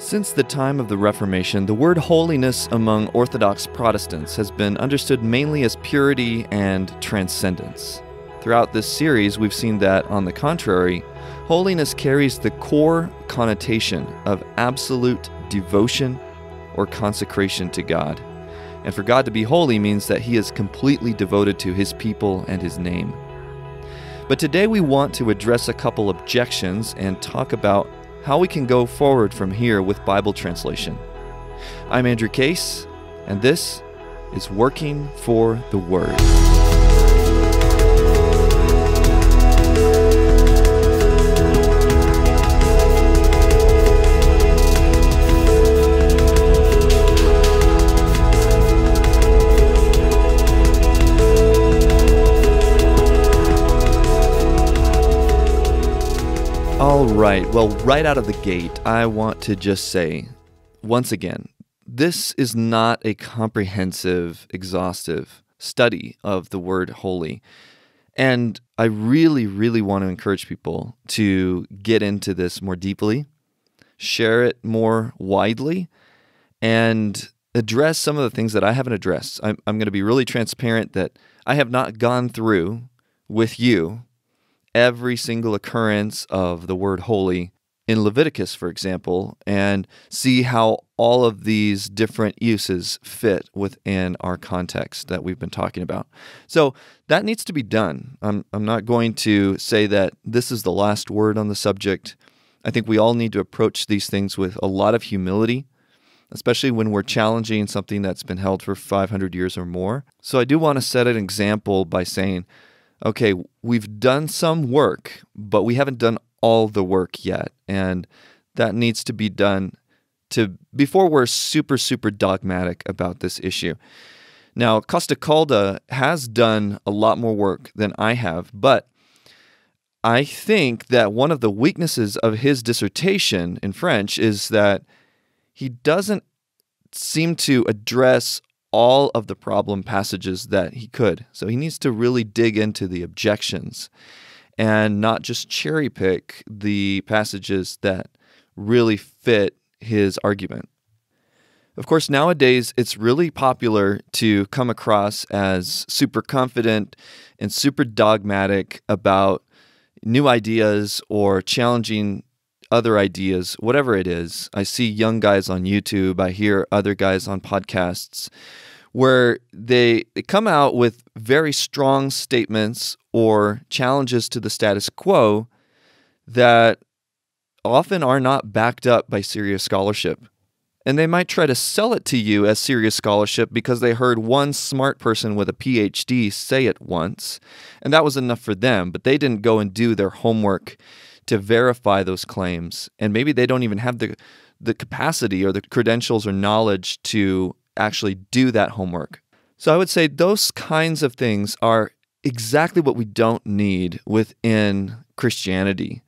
Since the time of the Reformation, the word holiness among Orthodox Protestants has been understood mainly as purity and transcendence. Throughout this series, we've seen that, on the contrary, holiness carries the core connotation of absolute devotion or consecration to God. And for God to be holy means that He is completely devoted to His people and His name. But today we want to address a couple objections and talk about how we can go forward from here with Bible translation. I'm Andrew Case, and this is Working for the Word. All right. Well, right out of the gate, I want to just say once again, this is not a comprehensive, exhaustive study of the word holy. And I really, really want to encourage people to get into this more deeply, share it more widely, and address some of the things that I haven't addressed. I'm, I'm going to be really transparent that I have not gone through with you every single occurrence of the word holy in Leviticus, for example, and see how all of these different uses fit within our context that we've been talking about. So that needs to be done. I'm, I'm not going to say that this is the last word on the subject. I think we all need to approach these things with a lot of humility, especially when we're challenging something that's been held for 500 years or more. So I do want to set an example by saying, okay, we've done some work, but we haven't done all the work yet. And that needs to be done to before we're super, super dogmatic about this issue. Now, Costa Calda has done a lot more work than I have, but I think that one of the weaknesses of his dissertation in French is that he doesn't seem to address all of the problem passages that he could. So he needs to really dig into the objections and not just cherry pick the passages that really fit his argument. Of course, nowadays it's really popular to come across as super confident and super dogmatic about new ideas or challenging other ideas, whatever it is. I see young guys on YouTube, I hear other guys on podcasts where they, they come out with very strong statements or challenges to the status quo that often are not backed up by serious scholarship. And they might try to sell it to you as serious scholarship because they heard one smart person with a PhD say it once, and that was enough for them, but they didn't go and do their homework to verify those claims. And maybe they don't even have the the capacity or the credentials or knowledge to actually do that homework. So I would say those kinds of things are exactly what we don't need within Christianity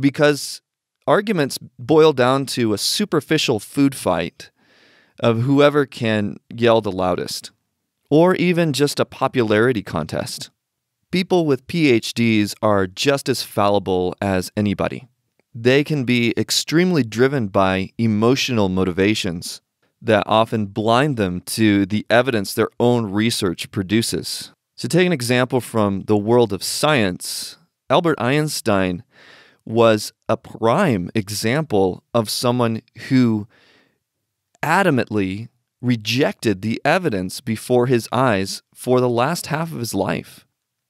because arguments boil down to a superficial food fight of whoever can yell the loudest, or even just a popularity contest. People with PhDs are just as fallible as anybody. They can be extremely driven by emotional motivations that often blind them to the evidence their own research produces. To take an example from the world of science, Albert Einstein was a prime example of someone who adamantly rejected the evidence before his eyes for the last half of his life.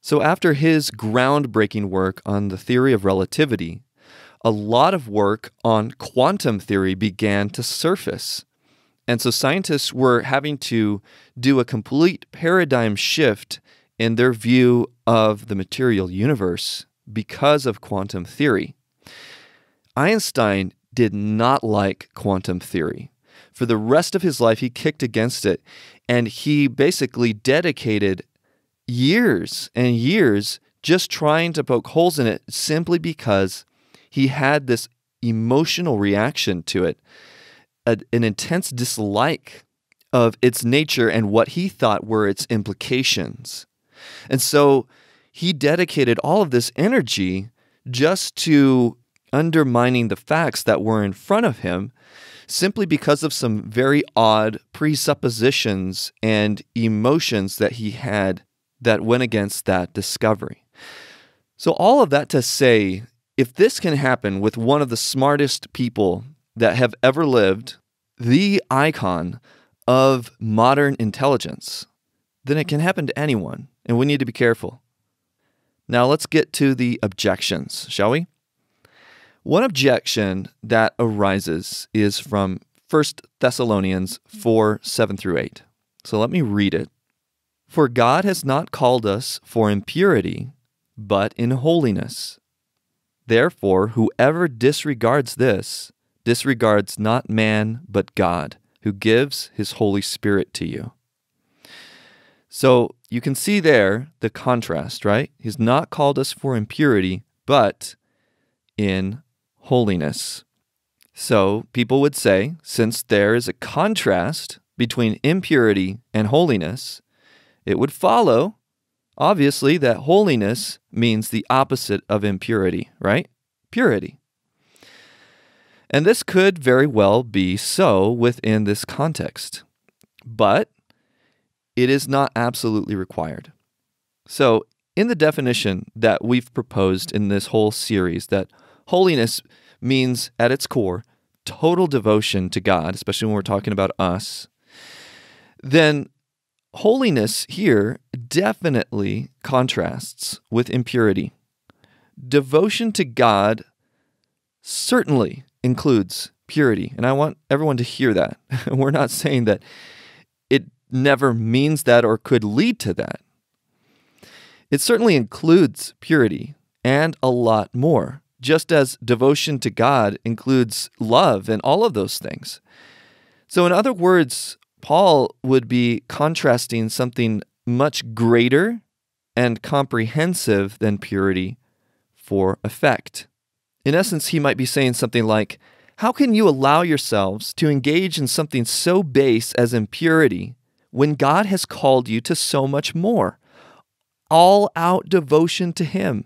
So, after his groundbreaking work on the theory of relativity, a lot of work on quantum theory began to surface. And so scientists were having to do a complete paradigm shift in their view of the material universe because of quantum theory. Einstein did not like quantum theory. For the rest of his life, he kicked against it, and he basically dedicated years and years just trying to poke holes in it simply because he had this emotional reaction to it a, an intense dislike of its nature and what he thought were its implications. And so he dedicated all of this energy just to undermining the facts that were in front of him simply because of some very odd presuppositions and emotions that he had that went against that discovery. So, all of that to say, if this can happen with one of the smartest people that have ever lived, the icon of modern intelligence, then it can happen to anyone, and we need to be careful. Now, let's get to the objections, shall we? One objection that arises is from 1 Thessalonians 4 7 through 8. So let me read it. For God has not called us for impurity, but in holiness. Therefore, whoever disregards this disregards not man, but God, who gives his Holy Spirit to you. So you can see there the contrast, right? He's not called us for impurity, but in holiness. So people would say, since there is a contrast between impurity and holiness, it would follow, obviously, that holiness means the opposite of impurity, right? Purity. And this could very well be so within this context, but it is not absolutely required. So, in the definition that we've proposed in this whole series, that holiness means at its core total devotion to God, especially when we're talking about us, then holiness here definitely contrasts with impurity. Devotion to God certainly includes purity. And I want everyone to hear that. we're not saying that it never means that or could lead to that. It certainly includes purity and a lot more just as devotion to God includes love and all of those things. So, in other words, Paul would be contrasting something much greater and comprehensive than purity for effect. In essence, he might be saying something like, How can you allow yourselves to engage in something so base as impurity when God has called you to so much more? All out devotion to Him.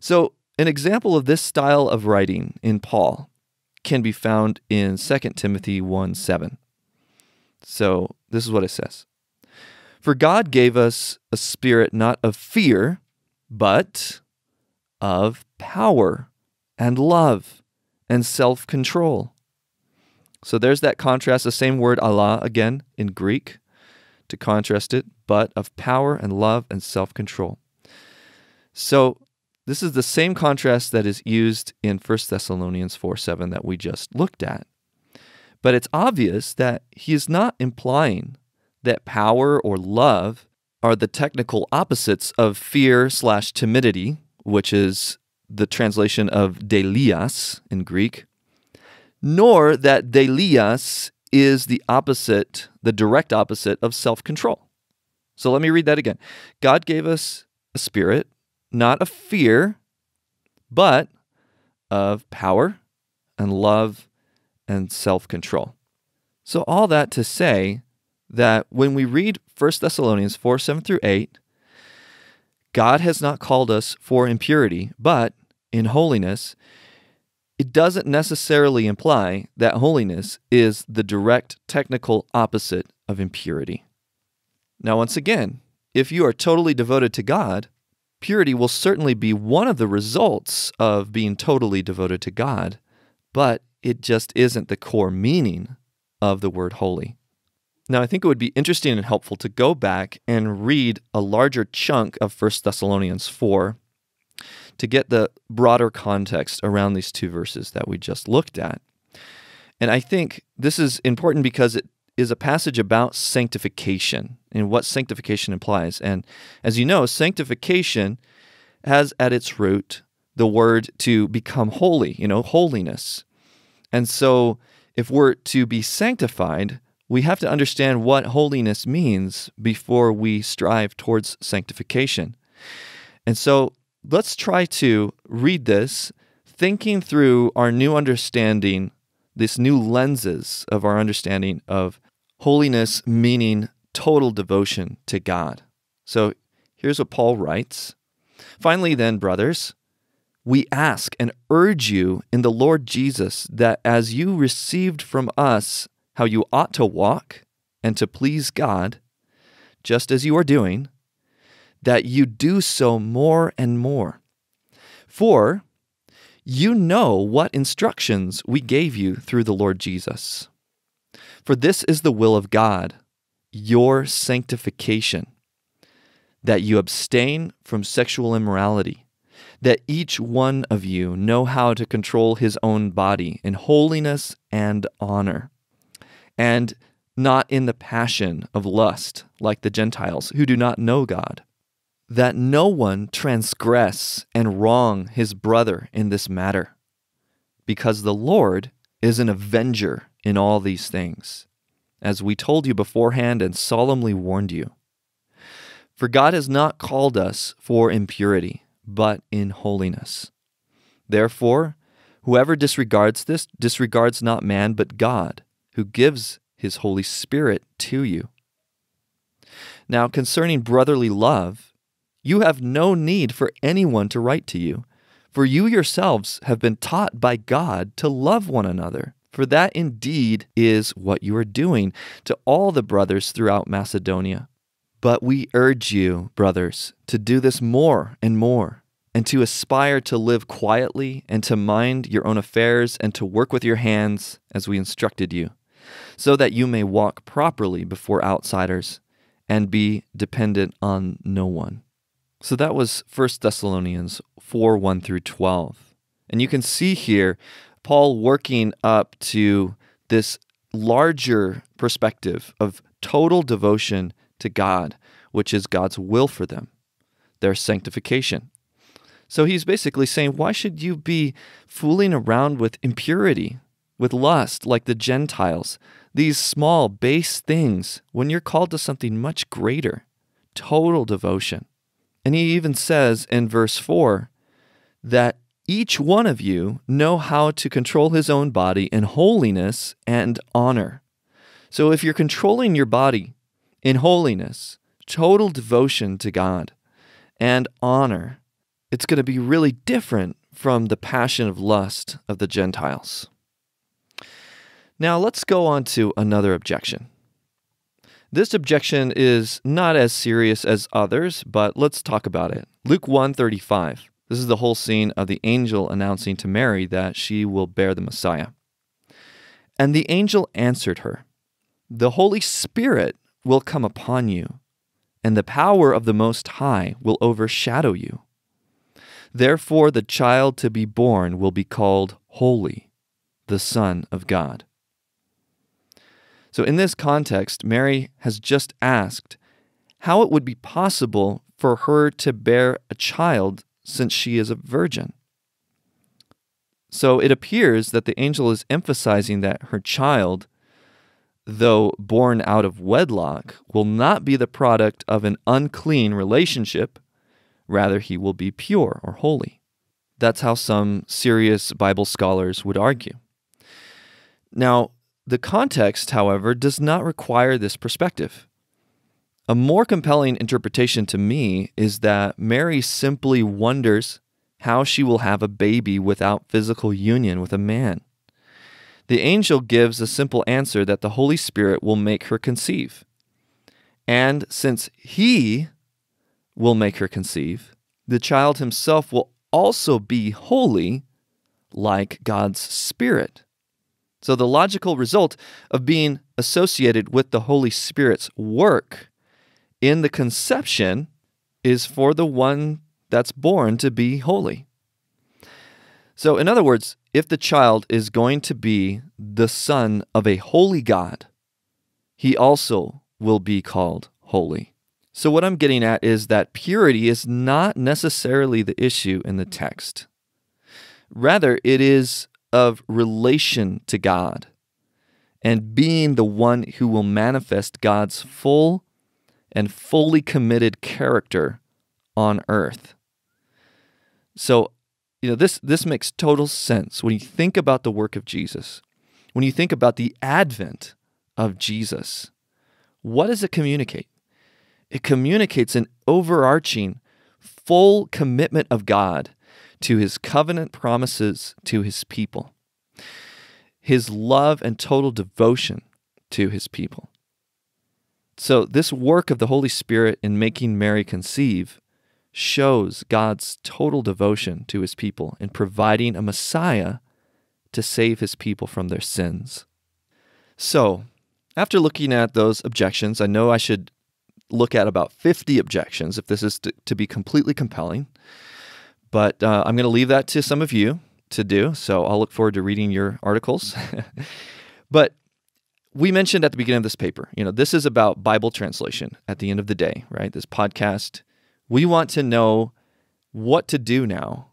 So, an example of this style of writing in Paul can be found in 2 Timothy 1 7. So this is what it says For God gave us a spirit not of fear, but of power and love and self control. So there's that contrast, the same word alla again in Greek to contrast it, but of power and love and self control. So this is the same contrast that is used in 1 Thessalonians 4 7 that we just looked at. But it's obvious that he is not implying that power or love are the technical opposites of fear slash timidity, which is the translation of deilias in Greek, nor that deilias is the opposite, the direct opposite of self control. So let me read that again. God gave us a spirit not of fear, but of power and love and self control. So, all that to say that when we read 1 Thessalonians 4 7 through 8, God has not called us for impurity, but in holiness, it doesn't necessarily imply that holiness is the direct technical opposite of impurity. Now, once again, if you are totally devoted to God, Purity will certainly be one of the results of being totally devoted to God, but it just isn't the core meaning of the word holy. Now, I think it would be interesting and helpful to go back and read a larger chunk of 1 Thessalonians 4 to get the broader context around these two verses that we just looked at. And I think this is important because it is a passage about sanctification and what sanctification implies. And as you know, sanctification has at its root the word to become holy, you know, holiness. And so if we're to be sanctified, we have to understand what holiness means before we strive towards sanctification. And so let's try to read this, thinking through our new understanding this new lenses of our understanding of holiness meaning total devotion to God. So here's what Paul writes. Finally, then, brothers, we ask and urge you in the Lord Jesus that as you received from us how you ought to walk and to please God, just as you are doing, that you do so more and more. For you know what instructions we gave you through the Lord Jesus. For this is the will of God, your sanctification, that you abstain from sexual immorality, that each one of you know how to control his own body in holiness and honor, and not in the passion of lust like the Gentiles who do not know God that no one transgress and wrong his brother in this matter, because the Lord is an avenger in all these things, as we told you beforehand and solemnly warned you. For God has not called us for impurity, but in holiness. Therefore, whoever disregards this disregards not man, but God, who gives his Holy Spirit to you. Now, concerning brotherly love, you have no need for anyone to write to you, for you yourselves have been taught by God to love one another. For that indeed is what you are doing to all the brothers throughout Macedonia. But we urge you, brothers, to do this more and more, and to aspire to live quietly, and to mind your own affairs, and to work with your hands as we instructed you, so that you may walk properly before outsiders and be dependent on no one. So that was 1 Thessalonians 4 1 through 12. And you can see here Paul working up to this larger perspective of total devotion to God, which is God's will for them, their sanctification. So he's basically saying, why should you be fooling around with impurity, with lust, like the Gentiles, these small, base things, when you're called to something much greater? Total devotion. And he even says in verse 4 that each one of you know how to control his own body in holiness and honor. So if you're controlling your body in holiness, total devotion to God, and honor, it's going to be really different from the passion of lust of the Gentiles. Now let's go on to another objection. This objection is not as serious as others, but let's talk about it. Luke 1:35. This is the whole scene of the angel announcing to Mary that she will bear the Messiah. And the angel answered her, "The Holy Spirit will come upon you, and the power of the Most High will overshadow you. Therefore the child to be born will be called Holy, the Son of God." So, in this context, Mary has just asked how it would be possible for her to bear a child since she is a virgin. So, it appears that the angel is emphasizing that her child, though born out of wedlock, will not be the product of an unclean relationship. Rather, he will be pure or holy. That's how some serious Bible scholars would argue. Now, the context, however, does not require this perspective. A more compelling interpretation to me is that Mary simply wonders how she will have a baby without physical union with a man. The angel gives a simple answer that the Holy Spirit will make her conceive. And since he will make her conceive, the child himself will also be holy like God's Spirit. So, the logical result of being associated with the Holy Spirit's work in the conception is for the one that's born to be holy. So, in other words, if the child is going to be the son of a holy God, he also will be called holy. So, what I'm getting at is that purity is not necessarily the issue in the text. Rather, it is of relation to God and being the one who will manifest God's full and fully committed character on earth. So, you know, this this makes total sense when you think about the work of Jesus. When you think about the advent of Jesus. What does it communicate? It communicates an overarching full commitment of God to his covenant promises to his people, his love and total devotion to his people. So, this work of the Holy Spirit in making Mary conceive shows God's total devotion to his people in providing a Messiah to save his people from their sins. So, after looking at those objections, I know I should look at about 50 objections if this is to, to be completely compelling. But uh, I'm going to leave that to some of you to do. So I'll look forward to reading your articles. but we mentioned at the beginning of this paper, you know, this is about Bible translation at the end of the day, right? This podcast. We want to know what to do now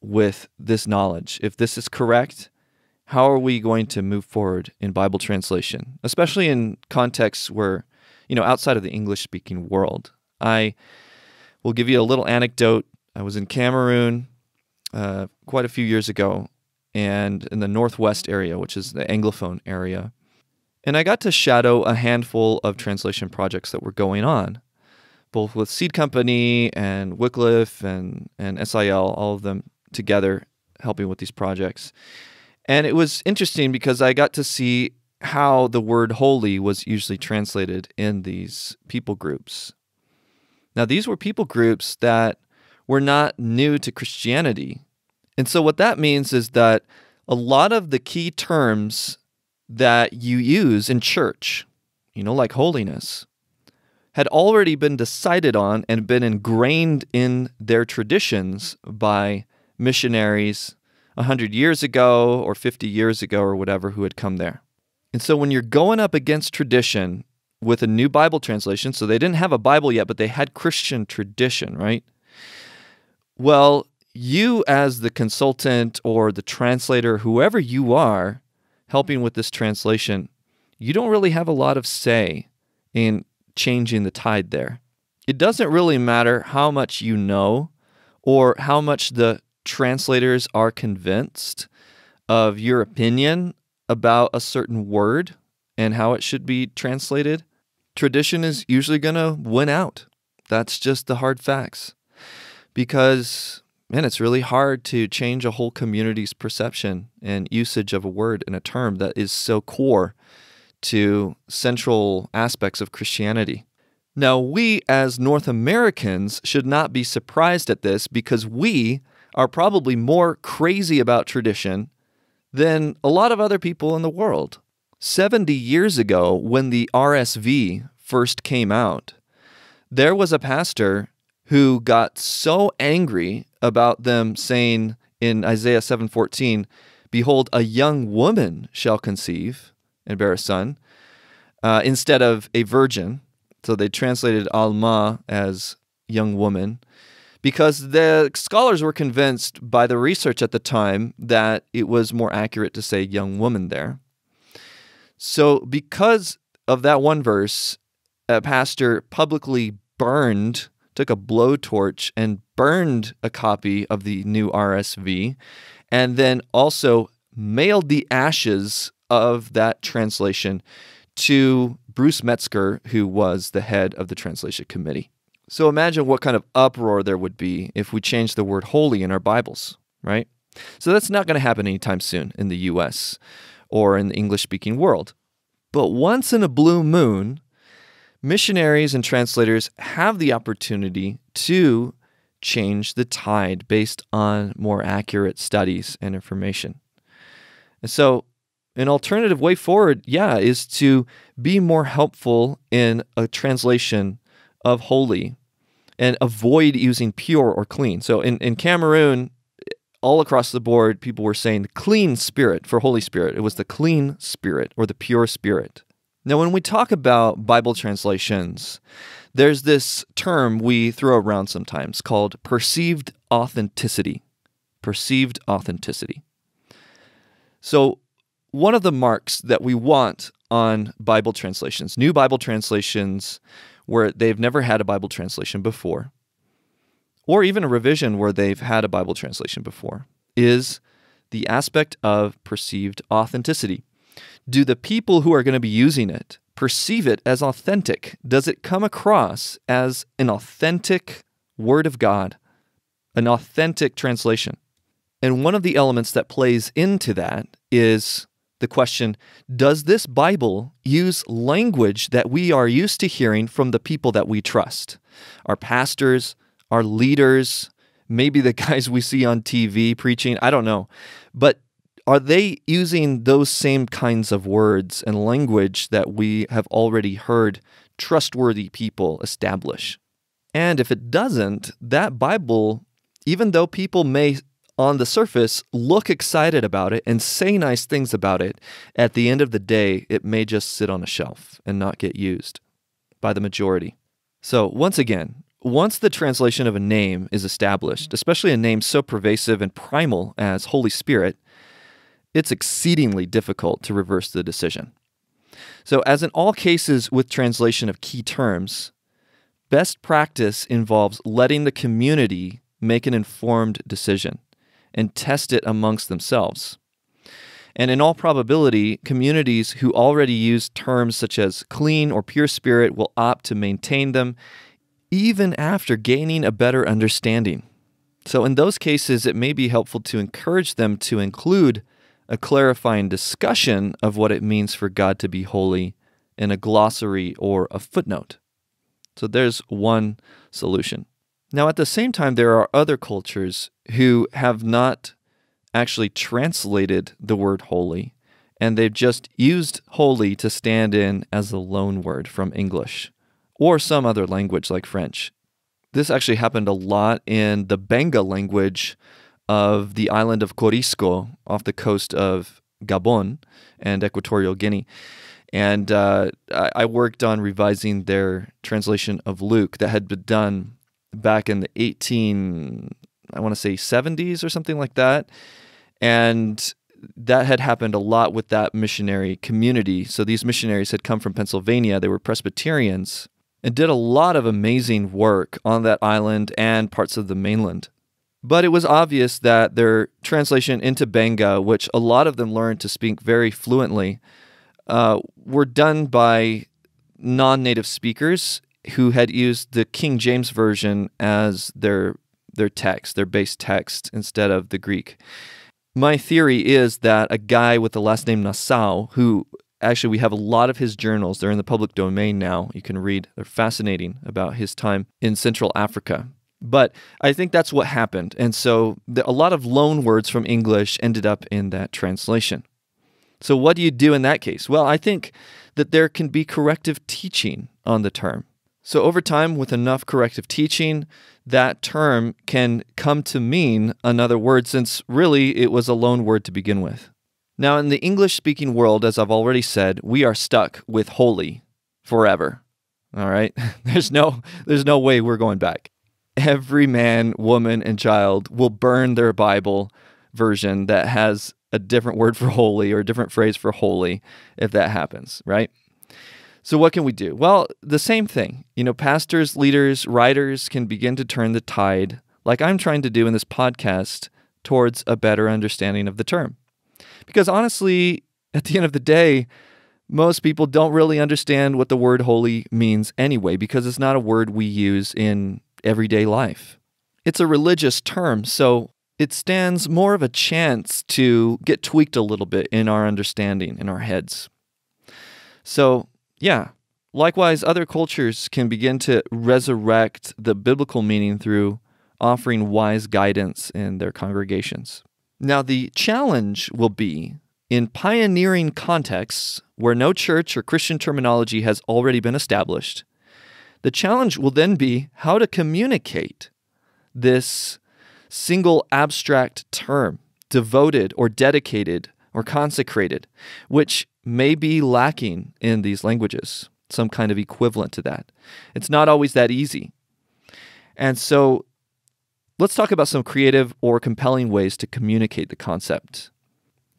with this knowledge. If this is correct, how are we going to move forward in Bible translation, especially in contexts where, you know, outside of the English speaking world? I will give you a little anecdote I was in Cameroon uh, quite a few years ago and in the Northwest area, which is the Anglophone area. And I got to shadow a handful of translation projects that were going on, both with Seed Company and Wycliffe and, and SIL, all of them together helping with these projects. And it was interesting because I got to see how the word holy was usually translated in these people groups. Now, these were people groups that were not new to Christianity. And so, what that means is that a lot of the key terms that you use in church, you know, like holiness, had already been decided on and been ingrained in their traditions by missionaries 100 years ago or 50 years ago or whatever who had come there. And so when you're going up against tradition with a new Bible translation, so they didn't have a Bible yet, but they had Christian tradition, right? Well, you, as the consultant or the translator, whoever you are helping with this translation, you don't really have a lot of say in changing the tide there. It doesn't really matter how much you know or how much the translators are convinced of your opinion about a certain word and how it should be translated. Tradition is usually going to win out. That's just the hard facts because man, it's really hard to change a whole community's perception and usage of a word and a term that is so core to central aspects of Christianity. Now, we as North Americans should not be surprised at this because we are probably more crazy about tradition than a lot of other people in the world. 70 years ago, when the RSV first came out, there was a pastor who got so angry about them saying in Isaiah 7:14, "Behold, a young woman shall conceive and bear a son," uh, instead of a virgin. So they translated Alma as young woman because the scholars were convinced by the research at the time that it was more accurate to say young woman there. So, because of that one verse, a pastor publicly burned took a blowtorch and burned a copy of the new RSV, and then also mailed the ashes of that translation to Bruce Metzger, who was the head of the translation committee. So imagine what kind of uproar there would be if we changed the word holy in our Bibles, right? So that's not going to happen anytime soon in the US or in the English speaking world. But once in a blue moon, missionaries and translators have the opportunity to change the tide based on more accurate studies and information. And so, an alternative way forward, yeah, is to be more helpful in a translation of holy and avoid using pure or clean. So, in, in Cameroon, all across the board, people were saying clean spirit for Holy Spirit. It was the clean spirit or the pure spirit. Now, when we talk about Bible translations, there's this term we throw around sometimes called perceived authenticity. Perceived authenticity. So, one of the marks that we want on Bible translations, new Bible translations where they've never had a Bible translation before, or even a revision where they've had a Bible translation before, is the aspect of perceived authenticity do the people who are going to be using it perceive it as authentic? Does it come across as an authentic word of God? an authentic translation. And one of the elements that plays into that is the question Does this Bible use language that we are used to hearing from the people that we trust? Our pastors, our leaders, maybe the guys we see on TV preaching, I don't know. But are they using those same kinds of words and language that we have already heard trustworthy people establish? And if it doesn't, that Bible, even though people may on the surface look excited about it and say nice things about it, at the end of the day, it may just sit on a shelf and not get used by the majority. So, once again, once the translation of a name is established, especially a name so pervasive and primal as Holy Spirit, it's exceedingly difficult to reverse the decision. So, as in all cases with translation of key terms, best practice involves letting the community make an informed decision and test it amongst themselves. And in all probability, communities who already use terms such as clean or pure spirit will opt to maintain them even after gaining a better understanding. So, in those cases, it may be helpful to encourage them to include a clarifying discussion of what it means for God to be holy in a glossary or a footnote. So, there's one solution. Now, at the same time, there are other cultures who have not actually translated the word holy, and they've just used holy to stand in as a loan word from English or some other language like French. This actually happened a lot in the Benga language of the island of Corisco off the coast of Gabon and Equatorial Guinea. And uh, I worked on revising their translation of Luke that had been done back in the 18, I want to say 70s or something like that. And that had happened a lot with that missionary community. So these missionaries had come from Pennsylvania, they were Presbyterians and did a lot of amazing work on that island and parts of the mainland. But it was obvious that their translation into Benga, which a lot of them learned to speak very fluently, uh, were done by non native speakers who had used the King James Version as their, their text, their base text, instead of the Greek. My theory is that a guy with the last name Nassau, who actually we have a lot of his journals, they're in the public domain now. You can read, they're fascinating about his time in Central Africa. But I think that's what happened. And so the, a lot of loan words from English ended up in that translation. So, what do you do in that case? Well, I think that there can be corrective teaching on the term. So, over time, with enough corrective teaching, that term can come to mean another word since really it was a loan word to begin with. Now, in the English speaking world, as I've already said, we are stuck with holy forever. All right? There's no, there's no way we're going back. Every man, woman, and child will burn their Bible version that has a different word for holy or a different phrase for holy if that happens, right? So, what can we do? Well, the same thing. You know, pastors, leaders, writers can begin to turn the tide, like I'm trying to do in this podcast, towards a better understanding of the term. Because honestly, at the end of the day, most people don't really understand what the word holy means anyway, because it's not a word we use in everyday life. It's a religious term, so it stands more of a chance to get tweaked a little bit in our understanding, in our heads. So, yeah. Likewise, other cultures can begin to resurrect the biblical meaning through offering wise guidance in their congregations. Now, the challenge will be in pioneering contexts where no church or Christian terminology has already been established. The challenge will then be how to communicate this single abstract term, devoted or dedicated or consecrated, which may be lacking in these languages, some kind of equivalent to that. It's not always that easy. And so let's talk about some creative or compelling ways to communicate the concept.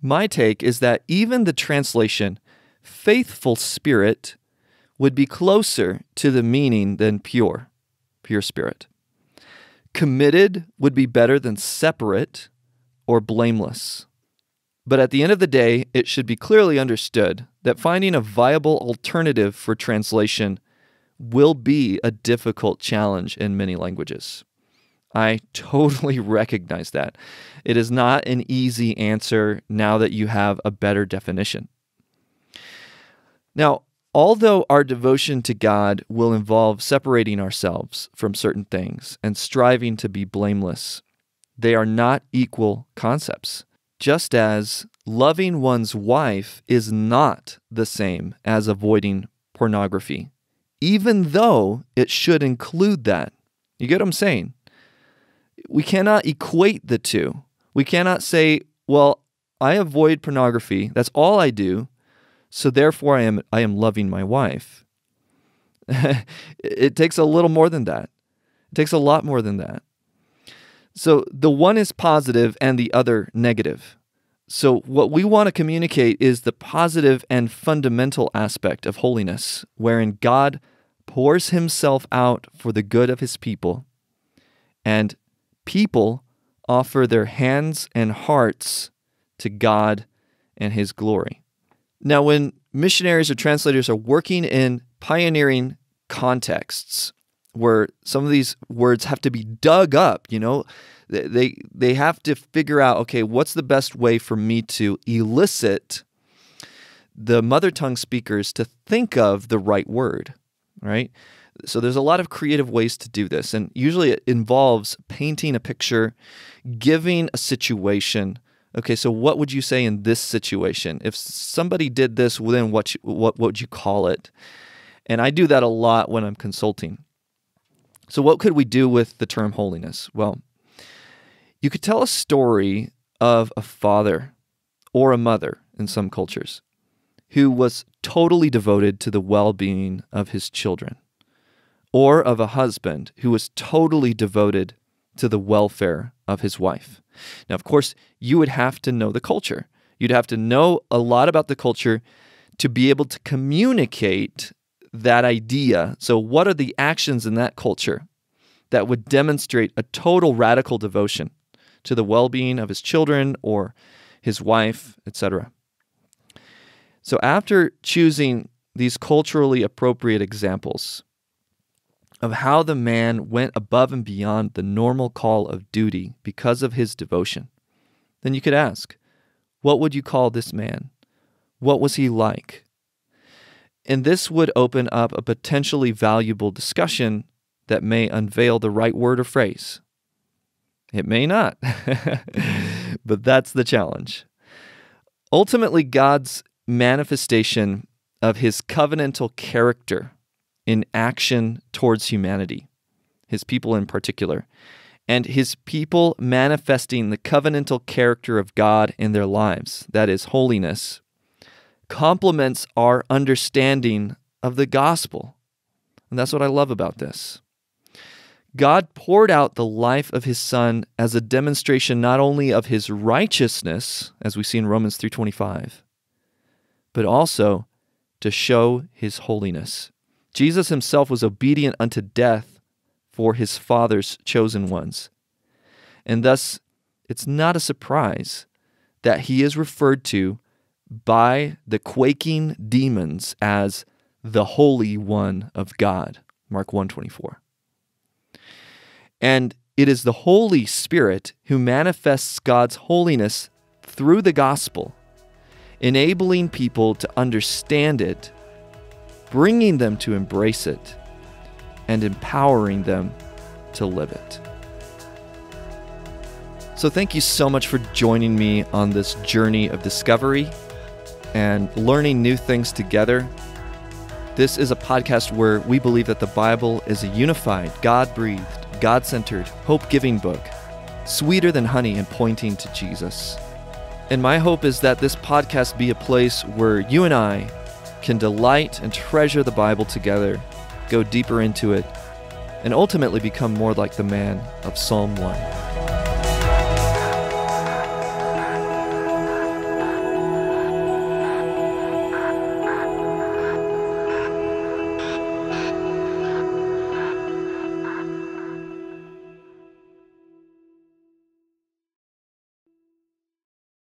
My take is that even the translation, faithful spirit, would be closer to the meaning than pure, pure spirit. Committed would be better than separate or blameless. But at the end of the day, it should be clearly understood that finding a viable alternative for translation will be a difficult challenge in many languages. I totally recognize that. It is not an easy answer now that you have a better definition. Now, although our devotion to God will involve separating ourselves from certain things and striving to be blameless, they are not equal concepts. Just as loving one's wife is not the same as avoiding pornography, even though it should include that. You get what I'm saying? We cannot equate the two. We cannot say, well, I avoid pornography. That's all I do. So therefore I am I am loving my wife. it takes a little more than that. It takes a lot more than that. So the one is positive and the other negative. So, what we want to communicate is the positive and fundamental aspect of holiness, wherein God pours himself out for the good of his people, and people offer their hands and hearts to God and his glory. Now, when missionaries or translators are working in pioneering contexts where some of these words have to be dug up, you know, they they have to figure out okay what's the best way for me to elicit the mother tongue speakers to think of the right word right? So there's a lot of creative ways to do this and usually it involves painting a picture giving a situation. Okay so what would you say in this situation? If somebody did this then what you, what, what would you call it? And i do that a lot when i'm consulting so what could we do with the term holiness well you could tell a story of a father or a mother in some cultures who was totally devoted to the well being of his children, or of a husband who was totally devoted to the welfare of his wife. Now, of course, you would have to know the culture. You'd have to know a lot about the culture to be able to communicate that idea. So, what are the actions in that culture that would demonstrate a total radical devotion to the well being of his children or his wife, etc. So, after choosing these culturally appropriate examples of how the man went above and beyond the normal call of duty because of his devotion, then you could ask, what would you call this man? What was he like? And this would open up a potentially valuable discussion that may unveil the right word or phrase it may not, but that's the challenge. Ultimately, God's manifestation of his covenantal character in action towards humanity, his people in particular, and his people manifesting the covenantal character of God in their lives, that is, holiness, complements our understanding of the gospel. And that's what I love about this. God poured out the life of his son as a demonstration not only of his righteousness, as we see in Romans 3:25, but also to show his holiness. Jesus himself was obedient unto death for his father's chosen ones. And thus it's not a surprise that he is referred to by the quaking demons as the holy one of God. Mark 124. And it is the Holy Spirit who manifests God's holiness through the gospel, enabling people to understand it, bringing them to embrace it, and empowering them to live it. So, thank you so much for joining me on this journey of discovery and learning new things together. This is a podcast where we believe that the Bible is a unified, God breathed, God centered, hope giving book, sweeter than honey and pointing to Jesus. And my hope is that this podcast be a place where you and I can delight and treasure the Bible together, go deeper into it, and ultimately become more like the man of Psalm 1.